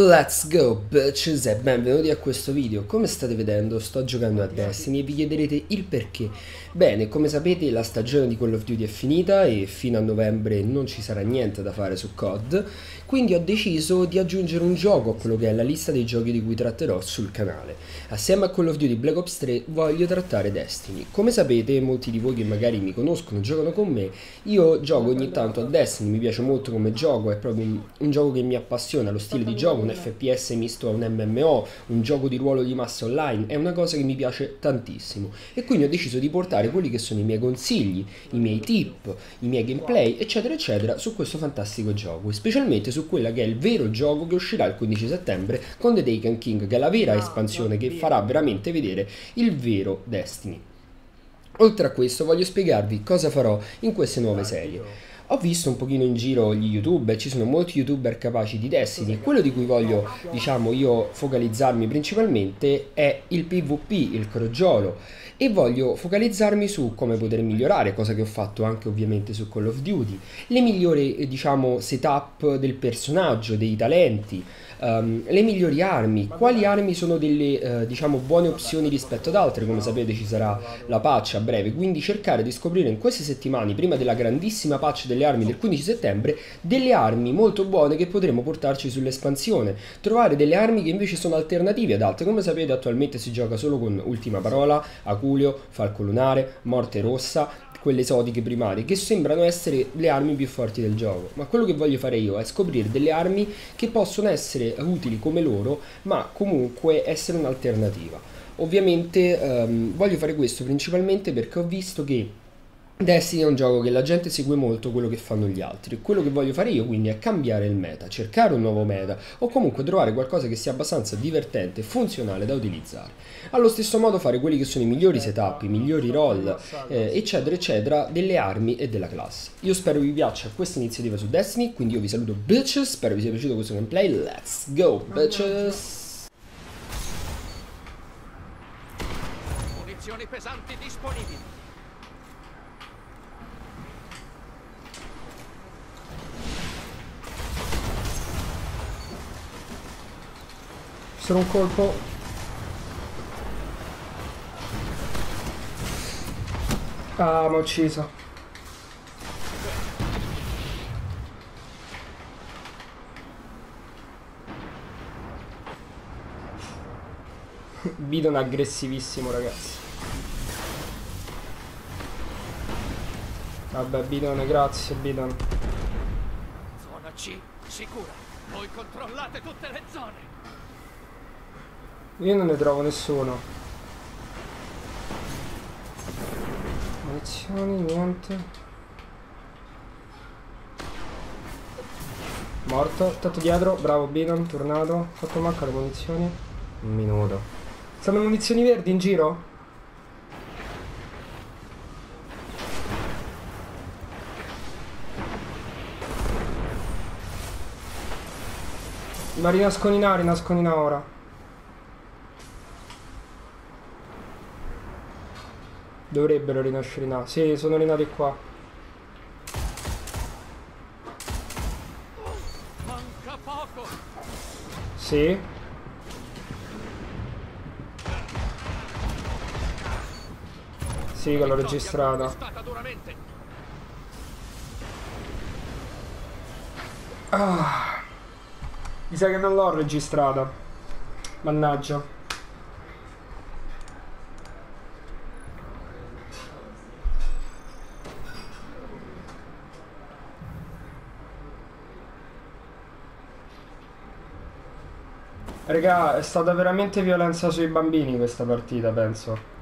Let's go bitches e benvenuti a questo video. Come state vedendo sto giocando a Destiny e vi chiederete il perché. Bene, come sapete la stagione di Call of Duty è finita e fino a novembre non ci sarà niente da fare su COD, quindi ho deciso di aggiungere un gioco a quello che è la lista dei giochi di cui tratterò sul canale. Assieme a Call of Duty Black Ops 3 voglio trattare Destiny. Come sapete, molti di voi che magari mi conoscono, giocano con me, io gioco ogni tanto a Destiny, mi piace molto come gioco, è proprio un, un gioco che mi appassiona, lo stile di gioco, un FPS misto a un MMO, un gioco di ruolo di massa online, è una cosa che mi piace tantissimo. E quindi ho deciso di portare quelli che sono i miei consigli, i miei tip, i miei gameplay, eccetera, eccetera, su questo fantastico gioco, specialmente su su quella che è il vero gioco che uscirà il 15 settembre con The Taken King, che è la vera espansione che farà veramente vedere il vero Destiny. Oltre a questo voglio spiegarvi cosa farò in queste nuove serie. Ho visto un pochino in giro gli youtuber, ci sono molti youtuber capaci di Destiny, quello di cui voglio, diciamo, io focalizzarmi principalmente è il PvP, il crogiolo e voglio focalizzarmi su come poter migliorare, cosa che ho fatto anche ovviamente su Call of Duty, le migliori, diciamo, setup del personaggio, dei talenti, um, le migliori armi, quali armi sono delle uh, diciamo buone opzioni rispetto ad altre, come sapete ci sarà la patch a breve, quindi cercare di scoprire in queste settimane, prima della grandissima patch delle armi del 15 settembre, delle armi molto buone che potremo portarci sull'espansione, trovare delle armi che invece sono alternative ad altre, come sapete attualmente si gioca solo con Ultima Parola, Aculio, Falco Lunare, Morte Rossa, quelle esotiche primarie, che sembrano essere le armi più forti del gioco. Ma quello che voglio fare io è scoprire delle armi che possono essere utili come loro, ma comunque essere un'alternativa. Ovviamente um, voglio fare questo principalmente perché ho visto che Destiny è un gioco che la gente segue molto quello che fanno gli altri. Quello che voglio fare io quindi è cambiare il meta, cercare un nuovo meta o comunque trovare qualcosa che sia abbastanza divertente e funzionale da utilizzare. Allo stesso modo fare quelli che sono i migliori setup, i migliori roll, eh, eccetera eccetera, delle armi e della classe. Io spero vi piaccia questa iniziativa su Destiny, quindi io vi saluto bitches, spero vi sia piaciuto questo gameplay, let's go bitches! Munizioni pesanti disponibili. Solo un colpo. Ah, mi ha ucciso. Bidon aggressivissimo, ragazzi. Vabbè, Bidon, grazie, Bidon. Zona C, sicura. Voi controllate tutte le zone. Io non ne trovo nessuno. Munizioni, niente. Morto, tanto dietro, bravo Bidon, tornato. Fatto manca le munizioni. Un minuto. Stanno munizioni verdi in giro? Ma rinascono in A, rinascono in A ora. Dovrebbero rinascere in A. Sì, sono rinati qua. Manca poco. Sì. Sì, che l'ho registrata. Ah. Mi sa che non l'ho registrata. Mannaggia. Raga, è stata veramente violenza sui bambini questa partita, penso.